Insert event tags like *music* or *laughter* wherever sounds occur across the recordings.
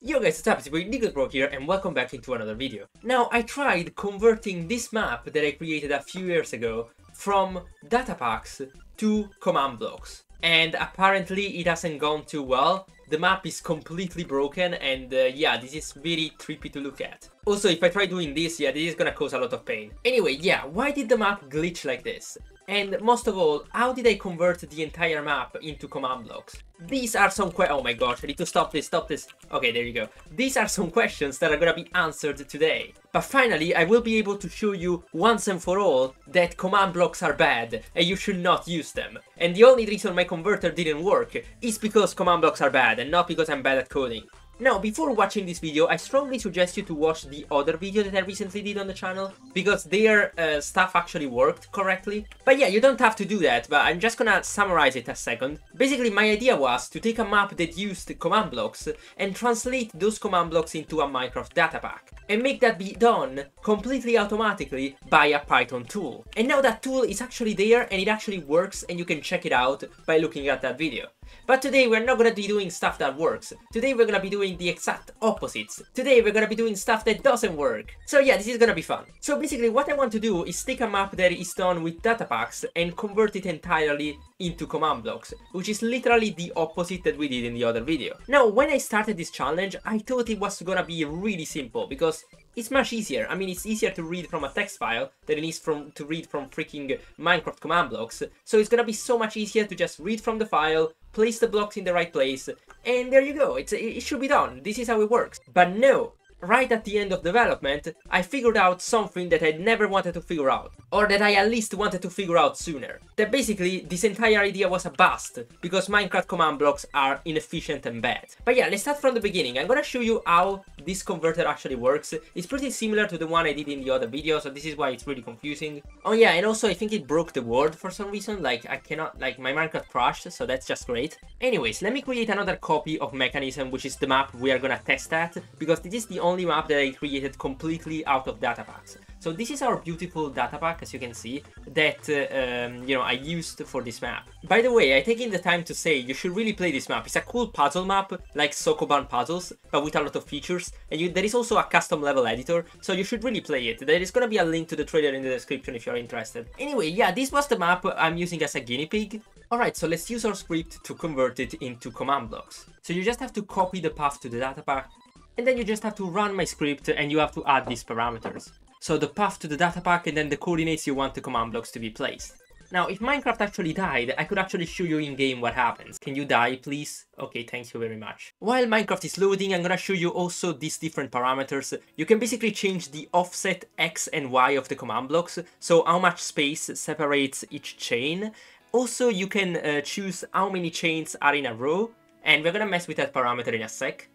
Yo guys? It's your boy Nickels here and welcome back into another video. Now, I tried converting this map that I created a few years ago from data packs to command blocks. And apparently it hasn't gone too well. The map is completely broken and uh, yeah, this is very trippy to look at. Also, if I try doing this, yeah, this is gonna cause a lot of pain. Anyway, yeah, why did the map glitch like this? And most of all, how did I convert the entire map into command blocks? These are some que- oh my gosh, I need to stop this, stop this. Okay, there you go. These are some questions that are gonna be answered today. But finally, I will be able to show you once and for all that command blocks are bad and you should not use them. And the only reason my converter didn't work is because command blocks are bad and not because I'm bad at coding. Now, before watching this video, I strongly suggest you to watch the other video that I recently did on the channel, because their uh, stuff actually worked correctly. But yeah, you don't have to do that, but I'm just gonna summarize it a second. Basically, my idea was to take a map that used command blocks and translate those command blocks into a Minecraft data pack, and make that be done completely automatically by a Python tool. And now that tool is actually there, and it actually works, and you can check it out by looking at that video. But today we're not gonna be doing stuff that works. Today we're gonna be doing the exact opposites. Today we're gonna be doing stuff that doesn't work. So yeah, this is gonna be fun. So basically what I want to do is take a map that is done with data packs and convert it entirely into command blocks, which is literally the opposite that we did in the other video. Now, when I started this challenge, I thought it was gonna be really simple, because it's much easier. I mean, it's easier to read from a text file than it is from to read from freaking Minecraft command blocks. So it's gonna be so much easier to just read from the file, place the blocks in the right place, and there you go. It's it should be done. This is how it works. But no, right at the end of development, I figured out something that I never wanted to figure out, or that I at least wanted to figure out sooner. That basically, this entire idea was a bust, because Minecraft command blocks are inefficient and bad. But yeah, let's start from the beginning. I'm gonna show you how this converter actually works. It's pretty similar to the one I did in the other video, so this is why it's really confusing. Oh yeah, and also I think it broke the world for some reason, like I cannot, like my Minecraft crashed, so that's just great. Anyways, let me create another copy of Mekanism, which is the map we are gonna test at, because this is the only map that I created completely out of data packs. So this is our beautiful data pack, as you can see, that, uh, um, you know, I used for this map. By the way, I taken the time to say you should really play this map. It's a cool puzzle map, like Sokoban Puzzles, but with a lot of features. And you, there is also a custom level editor, so you should really play it. There is gonna be a link to the trailer in the description if you're interested. Anyway, yeah, this was the map I'm using as a guinea pig. Alright, so let's use our script to convert it into command blocks. So you just have to copy the path to the data pack, and then you just have to run my script and you have to add these parameters. So the path to the data pack and then the coordinates you want the command blocks to be placed. Now, if Minecraft actually died, I could actually show you in-game what happens. Can you die, please? Okay, thank you very much. While Minecraft is loading, I'm gonna show you also these different parameters. You can basically change the offset X and Y of the command blocks, so how much space separates each chain. Also, you can uh, choose how many chains are in a row, and we're gonna mess with that parameter in a sec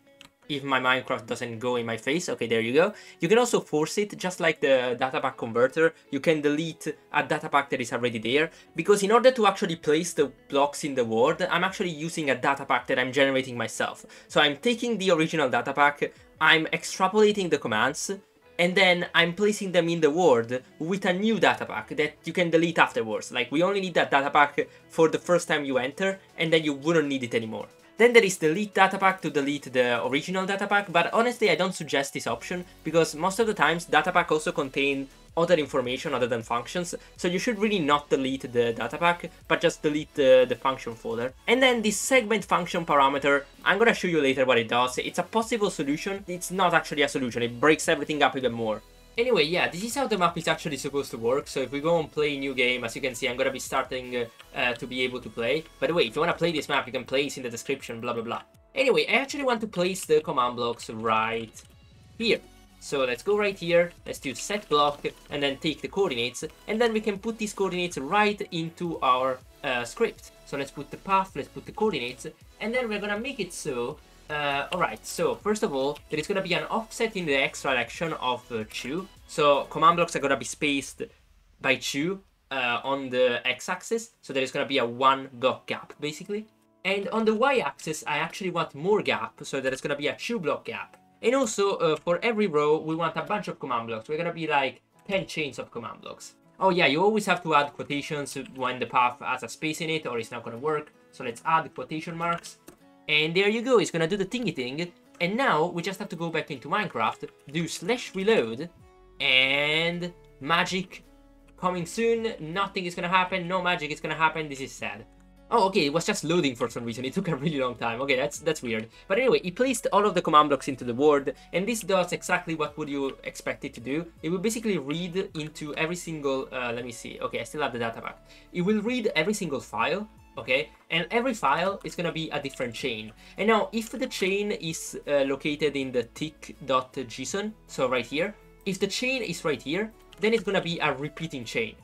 if my Minecraft doesn't go in my face. Okay, there you go. You can also force it, just like the data pack converter. You can delete a data pack that is already there, because in order to actually place the blocks in the world, I'm actually using a data pack that I'm generating myself. So I'm taking the original data pack, I'm extrapolating the commands, and then I'm placing them in the world with a new data pack that you can delete afterwards. Like, we only need that data pack for the first time you enter, and then you wouldn't need it anymore. Then there is delete data pack to delete the original data pack, but honestly I don't suggest this option because most of the times data pack also contain other information other than functions, so you should really not delete the data pack, but just delete the, the function folder. And then this segment function parameter, I'm gonna show you later what it does. It's a possible solution, it's not actually a solution, it breaks everything up even more. Anyway, yeah, this is how the map is actually supposed to work. So if we go and play a new game, as you can see, I'm gonna be starting uh, uh, to be able to play. By the way, if you wanna play this map, you can place in the description, blah blah blah. Anyway, I actually want to place the command blocks right here. So let's go right here, let's do set block, and then take the coordinates, and then we can put these coordinates right into our uh, script. So let's put the path, let's put the coordinates, and then we're gonna make it so uh, Alright, so first of all, there is going to be an offset in the x direction of uh, 2. So command blocks are going to be spaced by 2 uh, on the x-axis. So there is going to be a 1 block gap, basically. And on the y-axis, I actually want more gap, so there is going to be a 2 block gap. And also, uh, for every row, we want a bunch of command blocks. We're going to be like 10 chains of command blocks. Oh yeah, you always have to add quotations when the path has a space in it or it's not going to work. So let's add quotation marks. And there you go, it's gonna do the thingy thing. And now we just have to go back into Minecraft, do slash reload, and magic coming soon. Nothing is gonna happen, no magic is gonna happen, this is sad. Oh, okay, it was just loading for some reason. It took a really long time. Okay, that's that's weird. But anyway, it placed all of the command blocks into the board, and this does exactly what would you expect it to do. It will basically read into every single, uh, let me see. Okay, I still have the data pack. It will read every single file, okay? And every file is gonna be a different chain. And now, if the chain is uh, located in the tick.json, so right here, if the chain is right here, then it's gonna be a repeating chain.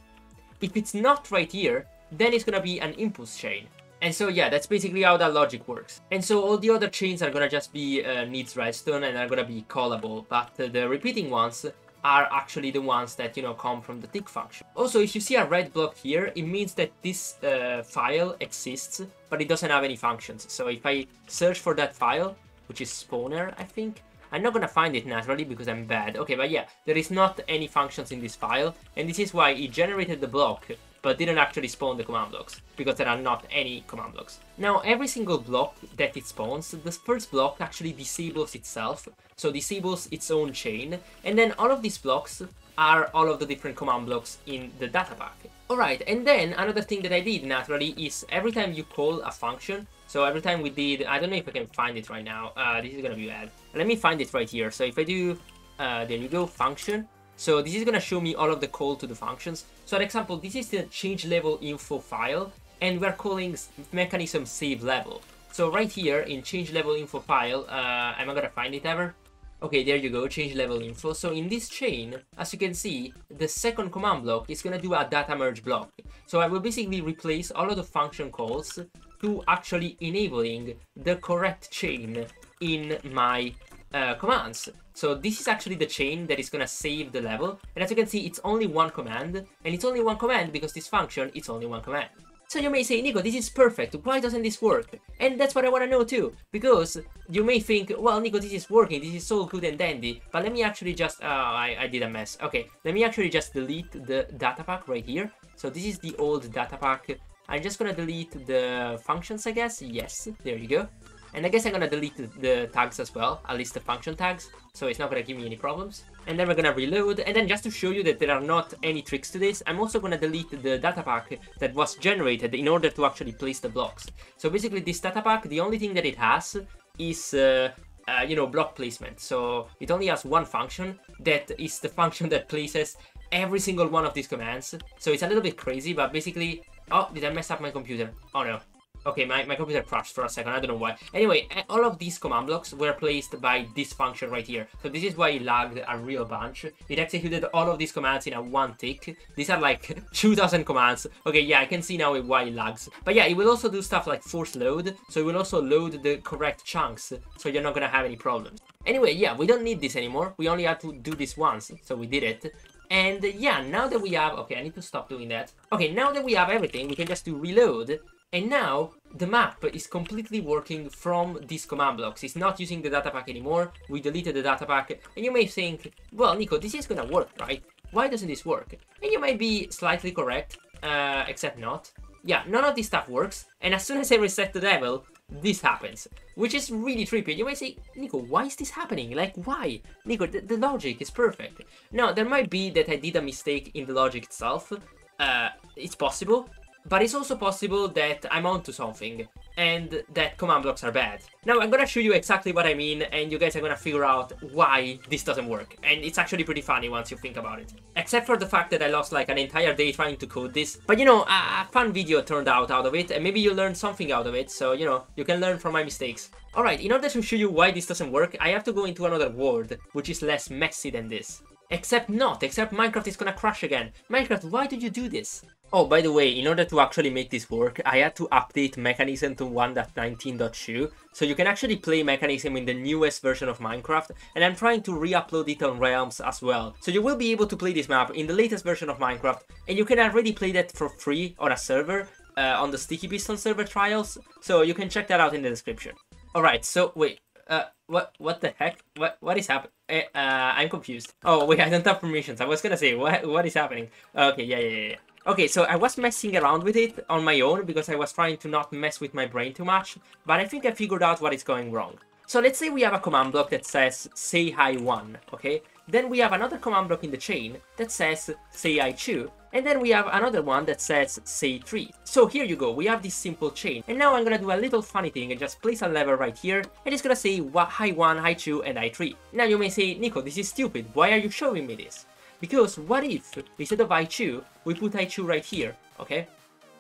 If it's not right here, then it's gonna be an impulse chain. And so yeah, that's basically how that logic works. And so all the other chains are gonna just be uh, needs redstone and are gonna be callable, but the repeating ones are actually the ones that, you know, come from the tick function. Also, if you see a red block here, it means that this uh, file exists, but it doesn't have any functions. So if I search for that file, which is spawner, I think, I'm not gonna find it naturally because I'm bad. Okay, but yeah, there is not any functions in this file, and this is why it generated the block but didn't actually spawn the command blocks, because there are not any command blocks. Now, every single block that it spawns, the first block actually disables itself, so disables its own chain, and then all of these blocks are all of the different command blocks in the data pack. Alright, and then another thing that I did naturally is every time you call a function, so every time we did, I don't know if I can find it right now, uh, this is gonna be bad. Let me find it right here, so if I do, uh, there you go, function, so this is gonna show me all of the call to the functions. So for example, this is the change level info file, and we're calling mekanism save level. So right here in change level info file, uh, am I gonna find it ever? Okay, there you go, change level info. So in this chain, as you can see, the second command block is gonna do a data merge block. So I will basically replace all of the function calls to actually enabling the correct chain in my uh, commands. So this is actually the chain that is gonna save the level. And as you can see, it's only one command. And it's only one command because this function, it's only one command. So you may say, Nico, this is perfect, why doesn't this work? And that's what I want to know too, because you may think, well, Nico, this is working, this is so good and dandy, but let me actually just, oh, I, I did a mess. Okay, let me actually just delete the data pack right here. So this is the old data pack. I'm just gonna delete the functions, I guess. Yes, there you go. And I guess I'm gonna delete the, tags as well, at least the function tags, so it's not gonna give me any problems. And then we're gonna reload, and then just to show you that there are not any tricks to this, I'm also gonna delete the data pack that was generated in order to actually place the blocks. So basically this data pack, the only thing that it has is uh, uh, you know, block placement. So it only has one function that is the *laughs* function that places every single one of these commands. So it's a little bit crazy, but basically... Oh, did I mess up my computer? Oh no. Okay, my, my computer crashed for a second, I don't know why. Anyway, all of these command blocks were placed by this function right here. So this is why it lagged a real bunch. It executed all of these commands in a one tick. These are like *laughs* 2000 commands. Okay, yeah, I can see now why it lags. But yeah, it will also do stuff like force load. So it will also load the correct chunks. So you're not gonna have any problems. Anyway, yeah, we don't need this anymore. We only had to do this once. So we did it. And yeah, now that we have... Okay, I need to stop doing that. Okay, now that we have everything, we can just do reload. And now the map is completely working from these command blocks. It's not using the data pack anymore. We deleted the data pack. And you may think, well, Nico, this is gonna work, right? Why doesn't this work? And you might be slightly correct, uh, except not. Yeah, none of this stuff works. And as soon as I reset the level, this happens. Which is really trippy. You might say, Nico, why is this happening? Like, why? Nico, the, the logic is perfect. No, there might be that I did a mistake in the logic itself. Uh, it's possible. But it's also possible that I'm onto something, and that command blocks are bad. Now I'm gonna show you exactly what I mean, and you guys are gonna figure out why this doesn't work. And it's actually pretty funny once you think about it. Except for the fact that I lost like an entire day trying to code this. But you know, a, a fun video turned out out of it, and maybe you learned something out of it, so you know, you can learn from my mistakes. Alright, in order to show you why this doesn't work, I have to go into another world, which is less messy than this. Except not, except Minecraft is gonna crash again. Minecraft, why did you do this? Oh, by the way, in order to actually make this work, I had to update Mekanism to 1.19.2, so you can actually play Mekanism in the newest version of Minecraft, and I'm trying to re-upload it on Realms as well. So you will be able to play this map in the latest version of Minecraft, and you can already play that for free on a server, uh, on the Sticky Piston server trials, so you can check that out in the description. Alright, so wait, uh, what what the heck? What what is happening? Uh, I'm confused. Oh wait, *laughs* I don't have permissions. I was gonna say what what is happening? Okay, yeah, yeah, yeah. Okay, so I was messing around with it on my own because I was trying to not mess with my brain too much, but I think I figured out what is going wrong. So let's say we have a command block that says say hi 1, okay? Then we have another command block in the chain that says say hi 2, and then we have another one that says say 3. So here you go, we have this simple chain. And now I'm gonna do a little funny thing and just place a lever right here, and it's gonna say hi 1, hi 2, and hi 3. Now you may say, Nico, this is stupid, why are you showing me this? Because what if, instead of i2, we put i2 right here, okay?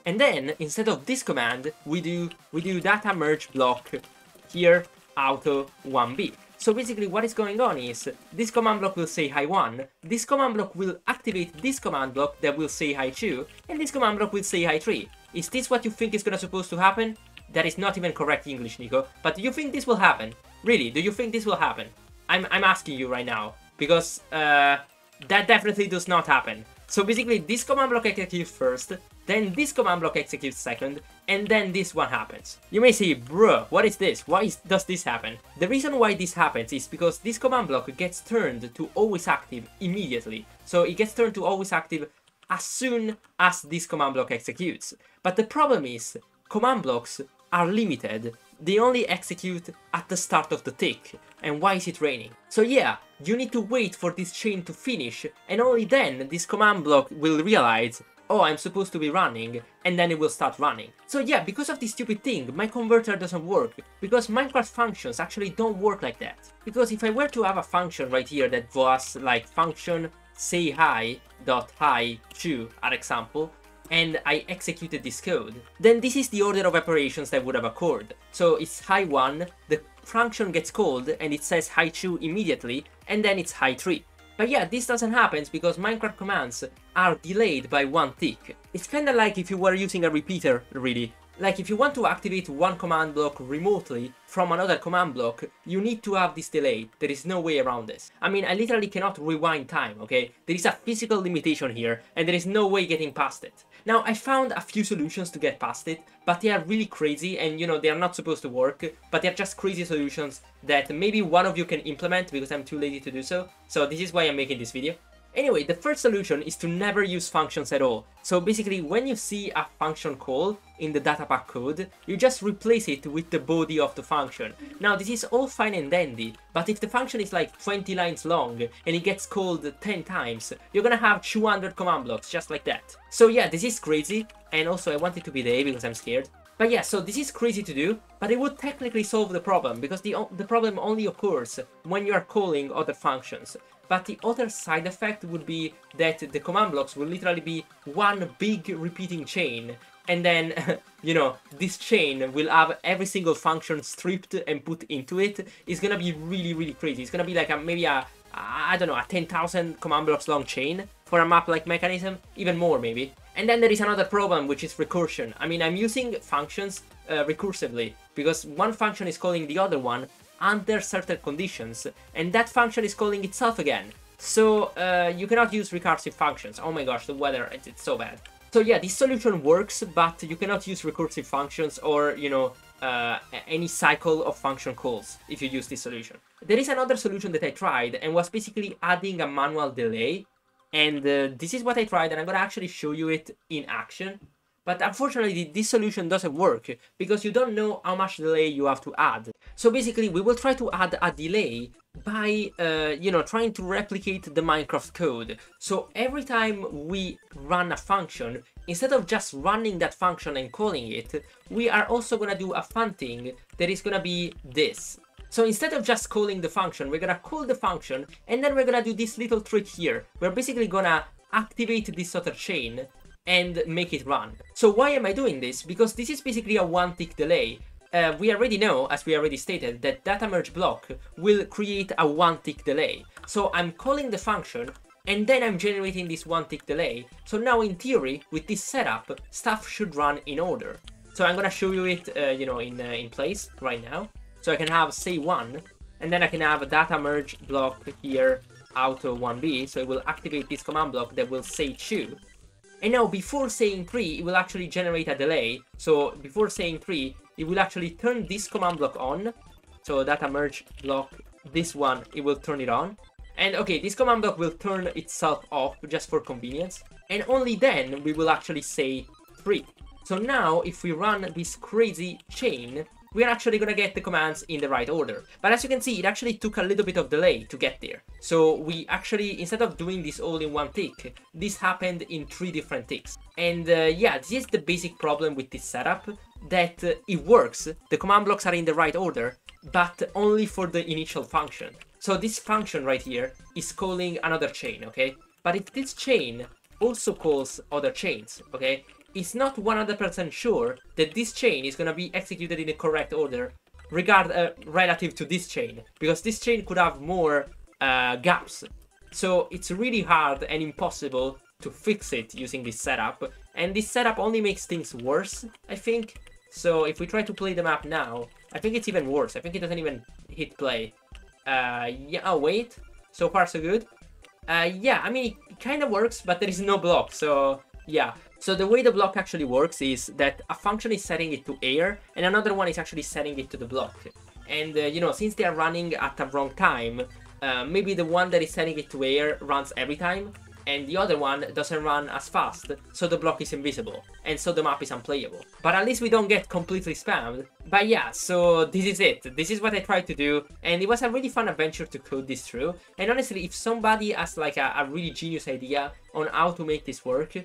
And then, instead of this command, we do we do data merge block here auto 1b. So basically what is going on is, this command block will say hi 1, this command block will activate this command block that will say hi 2, and this command block will say hi 3. Is this what you think is gonna supposed to happen? That is not even correct English, Nico. But do you think this will happen? Really, do you think this will happen? I'm, I'm asking you right now. Because, uh, that definitely does not happen. So basically, this command block executes first, then this command block executes second, and then this one happens. You may say, bruh, what is this? Why is, does this happen? The reason why this happens is because this command block gets turned to always active immediately. So it gets turned to always active as soon as this command block executes. But the problem is, command blocks are limited they only execute at the start of the tick. And why is it raining? So yeah, you need to wait for this chain to finish, and only then this command block will realize, oh, I'm supposed to be running, and then it will start running. So yeah, because of this stupid thing, my converter doesn't work, because Minecraft functions actually don't work like that. Because if I were to have a function right here that was like function say hi dot hi to, at example, and I executed this code, then this is the order of operations that would have occurred. So it's hi 1, the function gets called and it says hi 2 immediately, and then it's hi 3. But yeah, this doesn't happen because Minecraft commands are delayed by one tick. It's kinda like if you were using a repeater, really. Like if you want to activate one command block remotely from another command block, you need to have this delay. There is no way around this. I mean, I literally cannot rewind time, okay? There is a physical limitation here, and there is no way getting past it. Now, I found a few solutions to get past it, but they are really crazy, and you know, they are not supposed to work, but they're just crazy solutions that maybe one of you can implement because I'm too lazy to do so. So this is why I'm making this video. Anyway, the first solution is to never use functions at all. So basically, when you see a function call in the datapack code, you just replace it with the body of the function. Now, this is all fine and dandy, but if the function is like 20 lines long and it gets called 10 times, you're gonna have 200 command blocks just like that. So yeah, this is crazy, and also I want it to be day because I'm scared. But yeah, so this is crazy to do, but it would technically solve the problem, because the, the problem only occurs when you are calling other functions. But the other side effect would be that the command blocks will literally be one big repeating chain. And then, *laughs* you know, this chain will have every single function stripped and put into it. It's gonna be really, really crazy. It's gonna be like a, maybe a, I don't know, a 10,000 command blocks long chain for a map like Mekanism, Even more, maybe. And then there is another problem, which is recursion. I mean, I'm using functions uh, recursively, because one function is calling the other one, under certain conditions, and that function is calling itself again. So uh, you cannot use recursive functions. Oh my gosh, the weather, it's, it's so bad. So yeah, this solution works, but you cannot use recursive functions or, you know, uh, any cycle of function calls if you use this solution. There is another solution that I tried and was basically adding a manual delay. And uh, this is what I tried and I'm gonna actually show you it in action. But unfortunately, this solution doesn't work because you don't know how much delay you have to add. So basically, we will try to add a delay by, uh, you know, trying to replicate the Minecraft code. So every time we run a function, instead of just running that function and calling it, we are also gonna do a fun thing that is gonna be this. So instead of just calling the function, we're gonna call the function, and then we're gonna do this little trick here. We're basically gonna activate this other chain and make it run. So why am I doing this? Because this is basically a one tick delay. Uh, we already know, as we already stated, that data merge block will create a one tick delay. So I'm calling the function and then I'm generating this one tick delay. So now in theory, with this setup, stuff should run in order. So I'm gonna show you it, uh, you know, in, uh, in place right now. So I can have say 1, and then I can have a data merge block here, auto 1b, so it will activate this command block that will say 2, and now before saying 3, it will actually generate a delay. So before saying 3, it will actually turn this command block on. So data merge block, this one, it will turn it on. And okay, this command block will turn itself off just for convenience. And only then we will actually say 3. So now if we run this crazy chain, we are actually gonna get the commands in the right order. But as you can see, it actually took a little bit of delay to get there. So we actually, instead of doing this all in one tick, this happened in three different ticks. And uh, yeah, this is the basic problem with this setup, that uh, it works, the command blocks are in the right order, but only for the initial function. So this function right here is calling another chain, okay? But if this chain also calls other chains, okay? It's not 100% sure that this chain is gonna be executed in the correct order regard uh, relative to this chain, because this chain could have more uh, gaps. So it's really hard and impossible to fix it using this setup, and this setup only makes things worse, I think. So if we try to play the map now, I think it's even worse. I think it doesn't even hit play. Uh, yeah, oh wait, so far so good. Uh, yeah, I mean, it kind of works, but there is no block, so yeah. So the way the block actually works is that a function is setting it to air, and another one is actually setting it to the block. And, uh, you know, since they are running at the wrong time, uh, maybe the one that is setting it to air runs every time, and the other one doesn't run as fast, so the block is invisible, and so the map is unplayable. But at least we don't get completely spammed. But yeah, so this is it. This is what I tried to do, and it was a really fun adventure to code this through. And honestly, if somebody has like a, a really genius idea on how to make this work,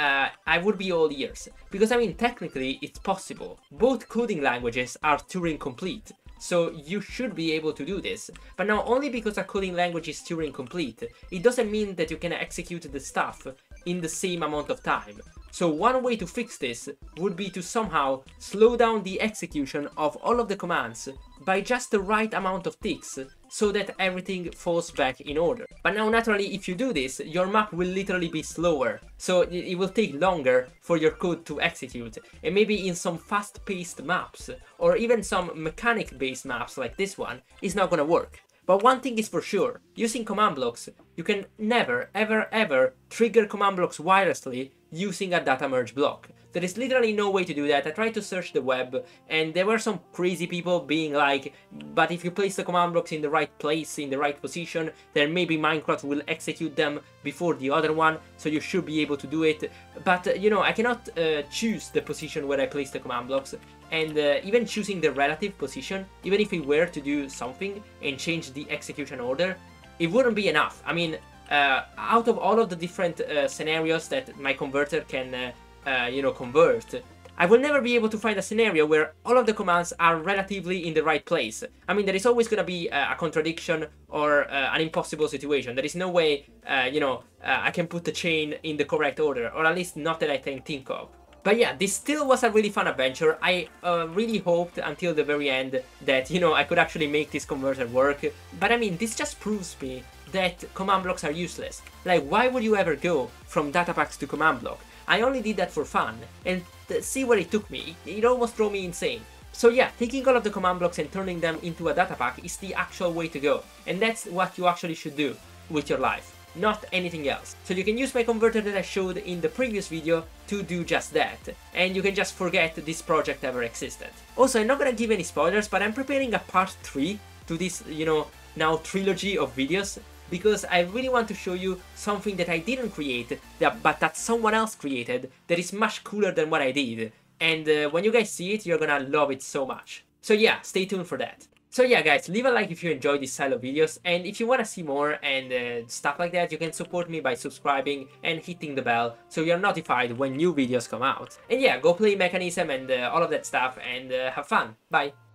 uh, I would be all ears. Because I mean, technically, it's possible. Both coding languages are Turing complete, so you should be able to do this. But now only because a coding language is Turing complete, it doesn't mean that you can execute the stuff in the same amount of time. So one way to fix this would be to somehow slow down the execution of all of the commands by just the right amount of ticks so that everything falls back in order. But now naturally if you do this, your map will literally be slower, so it will take longer for your code to execute, and maybe in some fast-paced maps, or even some mechanic-based maps like this one, it's not gonna work. But one thing is for sure, using command blocks, you can never ever ever trigger command blocks wirelessly using a data merge block. There is literally no way to do that. I tried to search the web and there were some crazy people being like, but if you place the command blocks in the right place, in the right position, then maybe Minecraft will execute them before the other one, so you should be able to do it. But, uh, you know, I cannot uh, choose the position where I place the command blocks, and uh, even choosing the relative position, even if we were to do something and change the execution order, it wouldn't be enough. I mean, uh, out of all of the different uh, scenarios that my converter can, uh, uh, you know, convert, I will never be able to find a scenario where all of the commands are relatively in the right place. I mean, there is always going to be a, a, contradiction or uh, an impossible situation. There is no way, uh, you know, I can put the chain in the correct order, or at least not that I can think of. But yeah, this still was a really fun adventure. I uh, really hoped until the very end that, you know, I could actually make this converter work. But I mean, this just proves me that command blocks are useless. Like, why would you ever go from data packs to command block? I only did that for fun, and see where it took me. It almost drove me insane. So yeah, taking all of the command blocks and turning them into a data pack is the actual way to go. And that's what you actually should do with your life, not anything else. So you can use my converter that I showed in the previous video to do just that. And you can just forget this project ever existed. Also, I'm not gonna give any spoilers, but I'm preparing a part 3 to this, you know, now trilogy of videos because I really want to show you something that I didn't create, that, but that someone else created, that is much cooler than what I did. And uh, when you guys see it, you're gonna love it so much. So yeah, stay tuned for that. So yeah guys, leave a like if you enjoyed this style of videos, and if you wanna see more and uh, stuff like that, you can support me by subscribing and hitting the bell so you're notified when new videos come out. And yeah, go play Mekanism and uh, all of that stuff and uh, have fun. Bye!